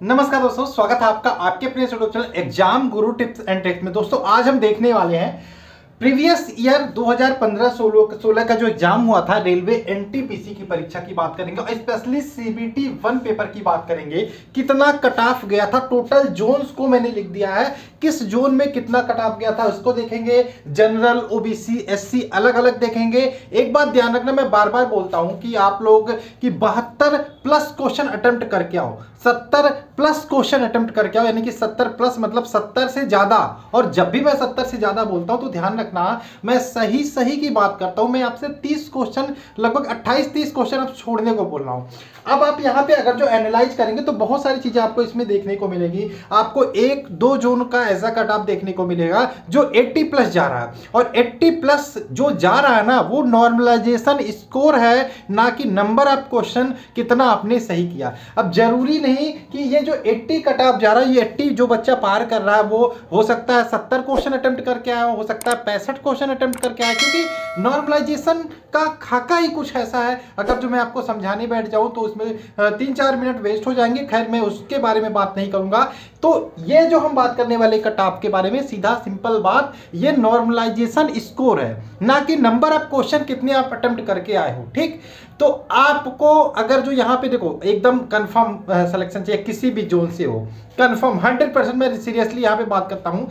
नमस्कार दोस्तों, स्वागत है आपका आपके अपने YouTube channel exam Guru tips and tricks में। दोस्तों, आज हम देखने वाले हैं प्रीवियस ईयर 2015-16 16 का जो एग्ज़ाम हुआ था रेलवे एनटीपीसी की परीक्षा की बात करेंगे और स्पेशली सीबीटी वन पेपर की बात करेंगे, कितना कट ऑफ़ गया था टोटल जोन्स को मैंने लिख दिया है, किस जोन में कितना कट ऑफ़ गया था, उसको देखेंगे जनरल ओबीसी एससी अलग अलग देखेंगे। एक बात ध्यान रखना, मैं बार बार बोलता हूँ कि आप लोग की बहत्तर प्लस क्वेश्चन अटेम्प्ट करके आओ। सत्तर प्लस क्वेश्चन अटेम्प्ट करके आओ, यानी कि सत्तर प्लस मतलब सत्तर से ज़्यादा। और जब भी मैं सत्तर से ज़्यादा बोलता हूँ तो ध्यान रखना, मैं सही सही की बात करता हूँ। मैं आपसे तीस क्वेश्चन लगभग अट्ठाईस तीस क्वेश्चन अब छोड़ने को बोल रहा हूँ। अब आप यहाँ पे अगर जो एनालाइज करेंगे तो बहुत सारी चीज़ें आपको इसमें देखने को मिलेगी। आपको एक, दो जोन का ऐसा कट आप देखने को मिलेगा, जो 80 प्लस जा रहा है। और 80 प्लस जो जा रहा है ना, वो नॉर्मलाइजेशन स्कोर है, ना कि नंबर ऑफ़ क्वेश्चन कितना आपने सही किया। अब ज़रूरी नहीं कि ये जो 80 कट ऑफ़ जा रहा है, ये 80 जो बच्चा पार कर रहा है, वो हो सकता है 70 क्वेश्चन अटेम्प्ट करके आया हो सकता है पैंसठ क्वेश्चन अटेम्प्ट करके आया क्योंकि नॉर्मलाइजेशन का खाका ही कुछ ऐसा है। अगर जो मैं आपको समझाने बैठ जाऊँ तो उसमें तीन चार मिनट वेस्ट हो जाएँगे। खैर, मैं उसके बारे में बात नहीं करूँगा। तो ये जो हम बात करने वाले कट ऑफ़ के बारे में, सीधा सिंपल बात, ये नॉर्मलाइजेशन स्कोर है। ना कि नंबर ऑफ़ क्वेश्चन कितने आप अटेम्प्ट करके आए हो, ठीक? तो आपको अगर जो यहाँ पे देखो, एकदम कंफर्म सिलेक्शन चाहिए, किसी भी जोन से हो। कंफर्म हंड्रेड परसेंट मैं सीरियसली यहाँ पे बात करता हूँ।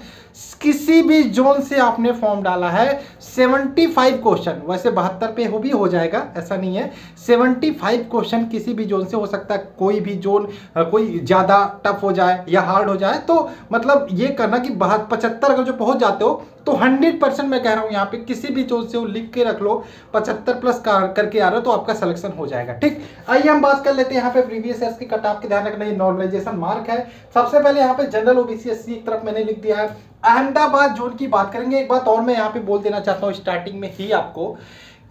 किसी भी जोन से आपने फॉर्म डाला है 75 क्वेश्चन वैसे बहत्तर पे हो भी हो जाएगा, ऐसा नहीं है। 75 क्वेश्चन किसी भी जोन से हो सकता है, कोई भी जोन कोई ज़्यादा टफ हो जाए या हार्ड हो जाए तो मतलब ये करना कि पचहत्तर अगर जो पहुँच जाते हो तो 100 परसेंट मैं कह रहा हूँ यहाँ पे किसी भी जोन से वो लिख के रख लो पचहत्तर प्लस कर, करके आ रहा हो तो आपका सिलेक्शन हो जाएगा ठीक? आइए हम बात कर लेते हैं यहाँ पे प्रीवियस ईयर की कट ऑफ़ के ध्यान रखना नॉर्मलाइजेशन मार्क है। सबसे पहले यहाँ पे जनरल ओबीसी एस एक तरफ़ मैंने लिख दिया है। अहमदाबाद जोन की बात करेंगे एक बात और मैं यहाँ पे बोल देना चाहता हूँ स्टार्टिंग में ही आपको।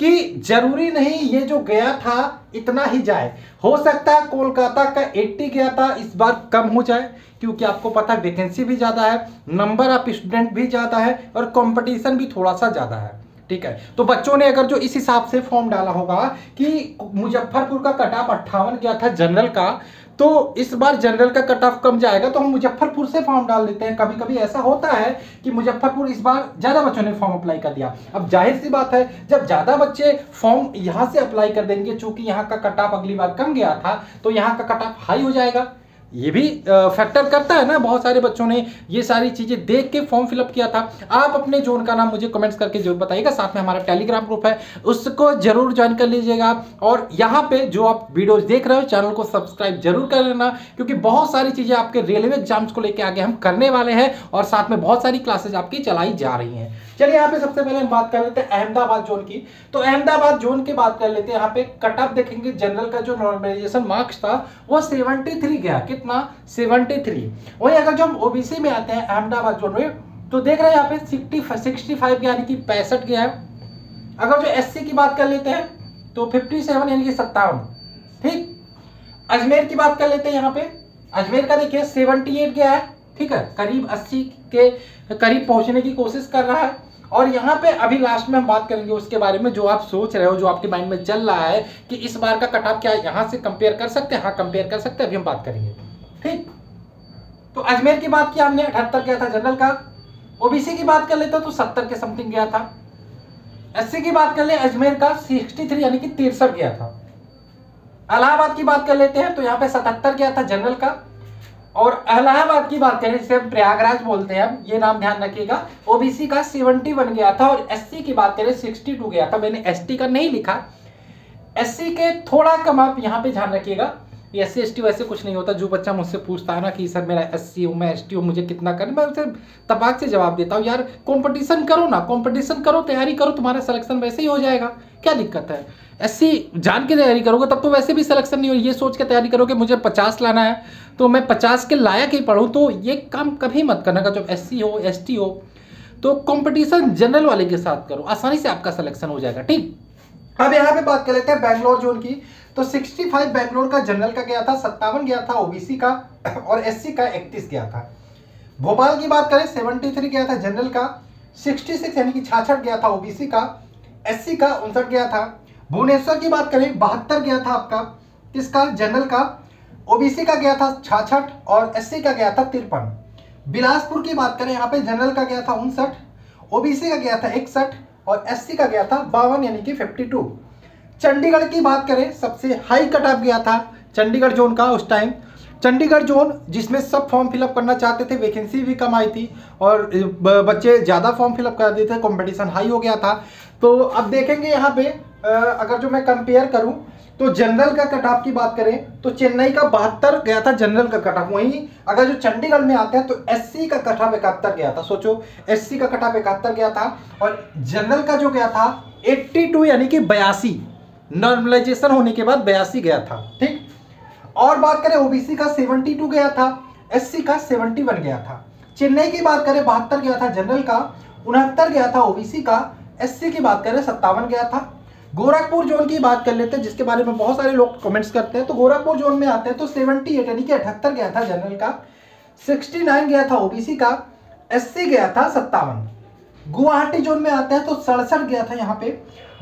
कि ज़रूरी नहीं ये जो गया था, इतना ही जाए। हो सकता है कोलकाता का 80 गया था, इस बार कम हो जाए, क्योंकि आपको पता है वैकेंसी भी ज़्यादा है नंबर ऑफ़ स्टूडेंट भी ज़्यादा है और कंपटीशन भी थोड़ा सा ज़्यादा है। ठीक है? तो बच्चों ने अगर जो इस हिसाब से फॉर्म डाला होगा कि मुजफ्फरपुर का कट ऑफ़ अट्ठावन गया था जनरल का तो इस बार जनरल का कट ऑफ़ कम जाएगा? तो हम मुजफ्फरपुर से फॉर्म डाल देते हैं। कभी कभी ऐसा होता है कि मुजफ्फरपुर इस बार ज़्यादा बच्चों ने फॉर्म अप्लाई कर दिया। अब ज़ाहिर सी बात है, जब ज़्यादा बच्चे फॉर्म यहाँ से अप्लाई कर देंगे, चूँकि यहाँ का कट ऑफ़ अगली बार कम गया था तो यहाँ का कट ऑफ़ हाई हो जाएगा। ये भी फैक्टर करता है ना बहुत सारे बच्चों ने ये सारी चीज़ें देख के फॉर्म फिलअप किया था। आप अपने जोन का नाम मुझे कमेंट्स करके ज़रूर बताइएगा, साथ में हमारा टेलीग्राम ग्रुप है, उसको ज़रूर ज्वाइन कर लीजिएगा। और यहाँ पे जो आप वीडियोस देख रहे हो चैनल को सब्सक्राइब ज़रूर कर लेना, क्योंकि बहुत सारी चीज़ें आपके रेलवे एग्ज़ाम्स को लेकर आगे हम करने वाले हैं, और साथ में बहुत सारी क्लासेज आपकी चलाई जा रही हैं। चलिए यहाँ पे सबसे पहले हम बात कर लेते हैं अहमदाबाद जोन की। तो अहमदाबाद जोन की बात कर लेते हैं। यहाँ पे कट ऑफ़ देखेंगे। जनरल का जो नॉर्मलाइजेशन मार्क्स था, वो 73 गया। कितना? 73 वही अगर जो हम ओबीसी में आते हैं, अहमदाबाद जोन में तो देख रहे हैं यहाँ पे सिक्सटी सिक्सटी फाइव यानी कि पैंसठ गया है। अगर जो एससी की बात कर लेते हैं तो फिफ्टी सेवन यानी कि सत्तावन। ठीक? अजमेर की बात कर लेते हैं यहाँ पे। अजमेर का देखिए सेवनटी एट गया है। ठीक है? करीब अस्सी के, करीब पहुँचने की कोशिश कर रहा है। और यहाँ पे अभी लास्ट में हम बात करेंगे उसके बारे में जो आप सोच रहे हो, जो आपके माइंड में चल रहा है कि इस बार का कट क्या यहाँ से कंपेयर कर सकते हैं? हाँ कंपेयर कर सकते हैं, अभी हम बात करेंगे। ठीक? तो अजमेर की बात किया हमने अठहत्तर गया था जनरल का। ओबीसी की बात कर लेते तो सत्तर के समथिंग गया था। एससी की बात कर ले, अजमेर का सिक्सटी थ्री यानी कि तिरसठ गया था। इलाहाबाद की बात कर लेते हैं तो यहाँ पे सतहत्तर गया था जनरल का। और अलाहाबाद की बात करें, जिसे प्रयागराज बोलते हैं हम ये नाम ध्यान रखिएगा ओबीसी का 71 बन गया था और एससी की बात करें 62 गया था। मैंने एसटी का नहीं लिखा। एससी के थोड़ा कम आप यहाँ पे ध्यान रखिएगा। एस सी वैसे कुछ नहीं होता, जो बच्चा मुझसे पूछता है ना कि सर मेरा एस सी हूँ, मैं एस टी हूँ, मुझे कितना करना मैं उसे तबाक से जवाब देता हूँ, यार कंपटीशन करो ना कंपटीशन करो, तैयारी करो, तुम्हारा सिलेक्शन वैसे ही हो जाएगा। क्या दिक्कत है? एससी जान के तैयारी करोगे, तब तो वैसे भी सिलेक्शन नहीं हो, ये सोच के तैयारी करोगे, मुझे पचास लाना है तो मैं पचास के लायक ही पढ़ूँ। तो ये काम कभी मत करना का, जब एससी हो, एसटी हो तो कंपटीशन जनरल वाले के साथ करो, आसानी से आपका सिलेक्शन हो जाएगा, ठीक? अब यहाँ पे बात कर लेते हैं, बैंगलोर जोन की। तो 65 बैंगलोर का जनरल का गया था, सत्तावन गया था ओबीसी का, और एससी का 31 गया था। भोपाल की बात करें 73 गया था जनरल का 66 यानी कि छाछठ गया था ओबीसी का एससी का उनसठ गया था। भुवनेश्वर की बात करें, बहत्तर गया था आपका, किसका? जनरल का। ओबीसी का गया था छाछठ और एससी का गया था तिरपन। बिलासपुर की बात करें, यहाँ पे जनरल का गया था उनसठ ओबीसी का गया था इकसठ और एससी का गया था बावन यानी कि 52 चंडीगढ़ की बात करें, सबसे हाई कट ऑफ़ गया था, चंडीगढ़ जोन का उस टाइम चंडीगढ़ जोन जिसमें सब फॉर्म फिलअप करना चाहते थे वैकेंसी भी कम आई थी और बच्चे ज़्यादा फॉर्म फिलअप कर दिए थे कंपटीशन हाई हो गया था। तो अब देखेंगे यहाँ पे अगर जो मैं कंपेयर करूँ तो जनरल का कट ऑफ़ की बात करें तो चेन्नई का बहत्तर गया था जनरल का कट ऑफ़ वहीं अगर जो चंडीगढ़ में आते हैं तो एससी का कट ऑफ़ इकहत्तर गया था। सोचो एससी का कट ऑफ़ इकहत्तर गया था और जनरल का जो गया था 82 यानी कि बयासी। नॉर्मलाइजेशन होने के बाद बयासी गया था, ठीक? और बात करें ओबीसी का 72 गया था एससी का 71 गया था। चेन्नई की बात करें बहत्तर गया था जनरल का, उनहत्तर गया था ओबीसी का एससी की बात करें सत्तावन गया था। गोरखपुर जोन की बात कर लेते हैं, जिसके बारे में बहुत सारे लोग कमेंट्स करते हैं तो गोरखपुर जोन में आते हैं तो सेवेंटी एट, यानी कि अठहत्तर गया था जनरल का, सिक्सटी नाइन गया था ओबीसी का एससी गया था सत्तावन। गुवाहाटी जोन में आते हैं तो सड़सठ गया था यहाँ पे।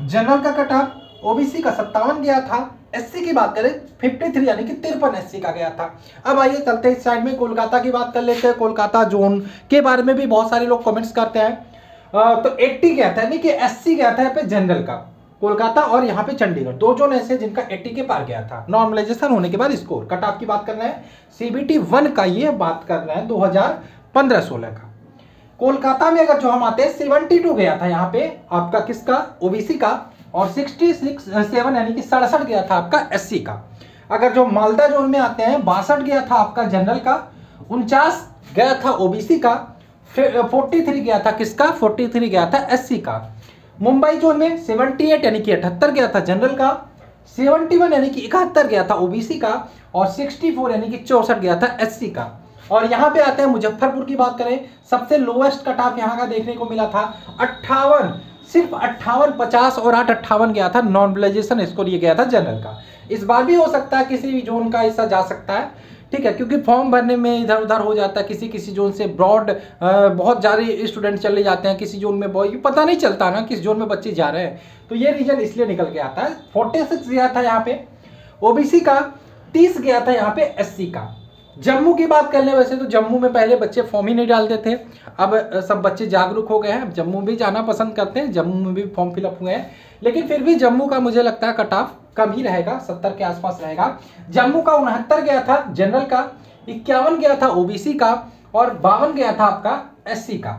जनरल का कटा ओबीसी का सत्तावन गया था। एससी की बात करें 53 यानी कि तिरपन एससी का गया था। अब आइए चलते इस साइड में कोलकाता की बात कर लेते हैं, कोलकाता जोन के बारे में भी बहुत सारे लोग कमेंट्स करते हैं। तो 80 गया था, यानी कि एससी गया था यहाँ पे जनरल का। कोलकाता और यहाँ पे चंडीगढ़, दो जोन ऐसे जिनका 80 के पार गया था। नॉर्मलाइजेशन होने के बाद स्कोर कट ऑफ़ की बात कर रहे हैं। सीबीटी वन का ये बात कर रहे हैं 2015-16 का। कोलकाता में अगर जो हम आते हैं 72 गया था यहाँ पे। आपका किसका? ओबीसी का। और 66 सेवन यानी कि सड़सठ गया था आपका एससी का। अगर जो मालदा जोन में आते हैं, बासठ गया था आपका जनरल का, उनचास गया था ओबीसी का फोर्टी थ्री गया था किसका? फोर्टी थ्री गया था एससी का। मुंबई जोन में 78 यानी कि अठहत्तर गया था जनरल का 71 यानी कि इकहत्तर गया था ओबीसी का, और 64 यानी कि चौसठ गया था एससी का। और यहाँ पे आते हैं, मुजफ्फरपुर की बात करें, सबसे लोवेस्ट कट ऑफ़ यहाँ का देखने को मिला था, अट्ठावन। सिर्फ़ अट्ठावन पचास और आठ अट्ठावन गया था नॉर्मलाइजेशन स्कोर ये गया था जनरल का। इस बार भी हो सकता है किसी भी जोन का हिस्सा जा सकता है, ठीक है? क्योंकि फॉर्म भरने में इधर उधर हो जाता है, किसी किसी जोन से ब्रॉड बहुत ज़्यादा स्टूडेंट चले जाते हैं, किसी जोन में बहुत पता नहीं चलता ना किस जोन में बच्चे जा रहे हैं। तो ये रीजन इसलिए निकल के आता है। फोर्टी गया था यहाँ पे ओबीसी का, तीस गया था यहाँ पे एससी का। जम्मू की बात कर ले वैसे तो जम्मू में पहले बच्चे फॉर्म ही नहीं डालते थे। अब सब बच्चे जागरूक हो गए हैं। जम्मू भी जाना पसंद करते हैं, जम्मू में भी फॉर्म फिलअप हुए हैं। लेकिन फिर भी जम्मू का मुझे लगता है कट ऑफ़ कम ही रहेगा, सत्तर के आसपास रहेगा। जम्मू का उनहत्तर गया था जनरल का, इक्यावन गया था ओबीसी का, और बावन गया था आपका एससी का।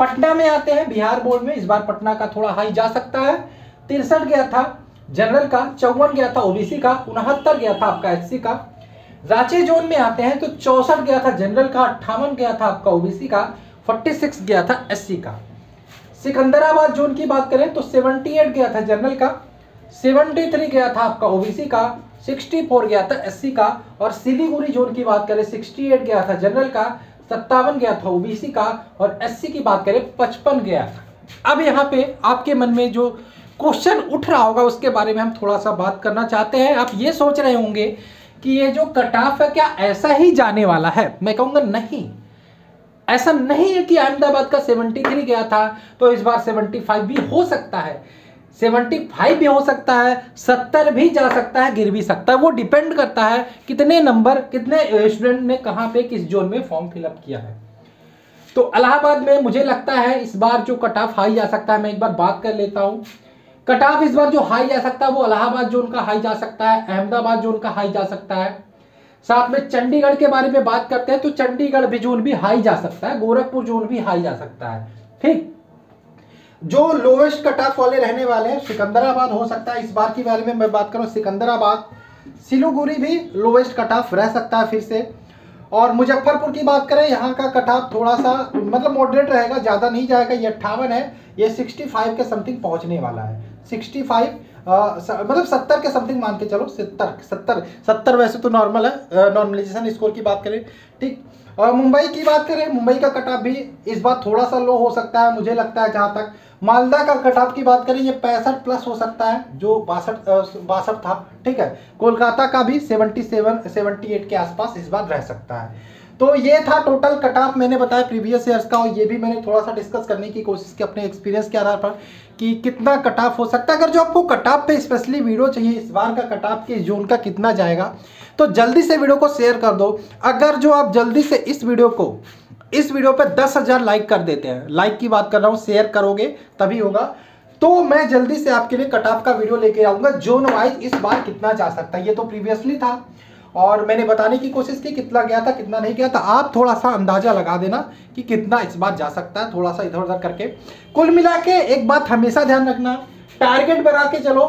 पटना में आते हैं, बिहार बोर्ड में, इस बार पटना का थोड़ा हाई जा सकता है। तिरसठ गया था जनरल का, चौवन गया था ओबीसी का, उनहत्तर गया था आपका एससी का। रांची जोन में आते हैं तो चौसठ गया था जनरल का, अट्ठावन गया था आपका ओबीसी का फोर्टी सिक्स गया था एससी का। सिकंदराबाद जोन की बात करें तो सेवनटी एट गया था जनरल का सेवनटी थ्री गया था आपका ओबीसी का सिक्सटी फोर गया था एससी का और सिलीगुड़ी जोन की बात करें सिक्सटी एट गया था जनरल का, सत्तावन गया था ओबीसी का और एससी की बात करें, पचपन गया था। अब यहाँ पे आपके मन में जो क्वेश्चन उठ रहा होगा उसके बारे में हम थोड़ा सा बात करना चाहते हैं। आप ये सोच रहे होंगे कि ये जो कट ऑफ़ है, क्या ऐसा ही जाने वाला है? मैं कहूँगा नहीं। ऐसा नहीं है कि अहमदाबाद का 73 गया था तो इस बार 75 भी हो सकता है। 75 भी हो सकता है 70 भी जा सकता है, गिर भी सकता है। वो डिपेंड करता है कितने नंबर कितने स्टूडेंट ने कहाँ पे किस जोन में फॉर्म फिलअप किया है। तो इलाहाबाद में मुझे लगता है इस बार जो कट ऑफ़ हाई जा सकता है, मैं एक बार बात कर लेता हूँ। कट ऑफ़ इस बार जो हाई जा सकता है, वो इलाहाबाद जोन का हाई जा सकता है, अहमदाबाद जोन का हाई जा सकता है। साथ में चंडीगढ़ के बारे में बात करते हैं तो चंडीगढ़ भी जोन भी हाई जा सकता है, गोरखपुर जोन भी हाई जा सकता है। ठीक? जो लोवेस्ट कट ऑफ़ वाले रहने वाले हैं, सिकंदराबाद हो सकता है, इस बार की बारे में मैं बात करूँ, सिकंदराबाद। सिलीगुड़ी भी लोवेस्ट कट ऑफ़ रह सकता है फिर से। और मुजफ्फरपुर की बात करें, यहाँ का कट ऑफ़ थोड़ा सा मतलब मॉडरेट रहेगा, ज़्यादा नहीं जाएगा, ये अट्ठावन है, ये सिक्सटी फाइव के समथिंग पहुँचने वाला है। सिक्सटी फाइव मतलब सत्तर के समथिंग मान के चलो, सत्तर सत्तर सत्तर वैसे तो नॉर्मल है नॉर्मलाइजेशन स्कोर की बात करें, ठीक? मुंबई की बात करें, मुंबई का कट ऑफ़ भी इस बार थोड़ा सा लो हो सकता है, मुझे लगता है जहाँ तक। मालदा का कट ऑफ़ की बात करें, ये पैंसठ प्लस हो सकता है, जो बासठ बासठ था, ठीक है? कोलकाता का भी सेवेंटी सेवन एट के आसपास इस बार रह सकता है। तो ये था टोटल कट ऑफ़ मैंने बताया प्रीवियस ईयर्स का, और ये भी मैंने थोड़ा सा डिस्कस करने की कोशिश की अपने एक्सपीरियंस के आधार पर कि कितना कट ऑफ़ हो सकता है। अगर जो आपको कट ऑफ़ पे स्पेशली वीडियो चाहिए, इस बार का कट ऑफ़ के जोन का कितना जाएगा तो जल्दी से वीडियो को शेयर कर दो। अगर जो आप जल्दी से इस वीडियो को, इस वीडियो पर दस हज़ार लाइक कर देते हैं लाइक की बात कर रहा हूँ शेयर करोगे, तभी होगा। तो मैं जल्दी से आपके लिए कट ऑफ़ का वीडियो लेके आऊँगा जोन वाइज इस बार कितना जा सकता है। ये तो प्रीवियसली था। और मैंने बताने की कोशिश की कितना गया था, कितना नहीं गया था। आप थोड़ा सा अंदाज़ा लगा देना कि कितना इस बार जा सकता है थोड़ा सा इधर उधर करके। कुल मिला के एक बात हमेशा ध्यान रखना, टारगेट बना के चलो।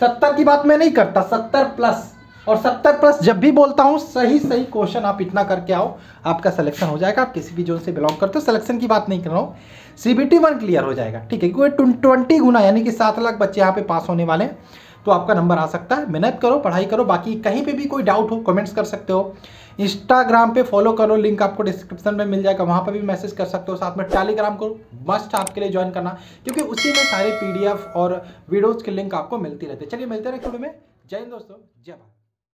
सत्तर की बात मैं नहीं करता, सत्तर प्लस। और सत्तर प्लस जब भी बोलता हूँ सही सही क्वेश्चन आप इतना करके आओ, आपका सिलेक्शन हो जाएगा। आप किसी भी जोन से बिलोंग करते हो सिलेक्शन की बात नहीं कर रहा हूँ। सीबीटी वन क्लियर हो जाएगा, ठीक है? क्योंकि ट्वेंटी गुना, यानी कि सात लाख बच्चे यहाँ पे पास होने वाले हैं। तो आपका नंबर आ सकता है। मेहनत करो, पढ़ाई करो, बाकी कहीं पे भी कोई डाउट हो कमेंट्स कर सकते हो। इंस्टाग्राम पे फॉलो करो लिंक आपको डिस्क्रिप्शन में मिल जाएगा। वहाँ पर भी मैसेज कर सकते हो, साथ में टेलीग्राम को मस्ट आपके लिए ज्वाइन करना, क्योंकि उसी में सारे पीडीएफ और वीडियोज़ के लिंक आपको मिलती रहती चलिए मिलते रहे वीडियो में। जय हिंद दोस्तों, जय भारत।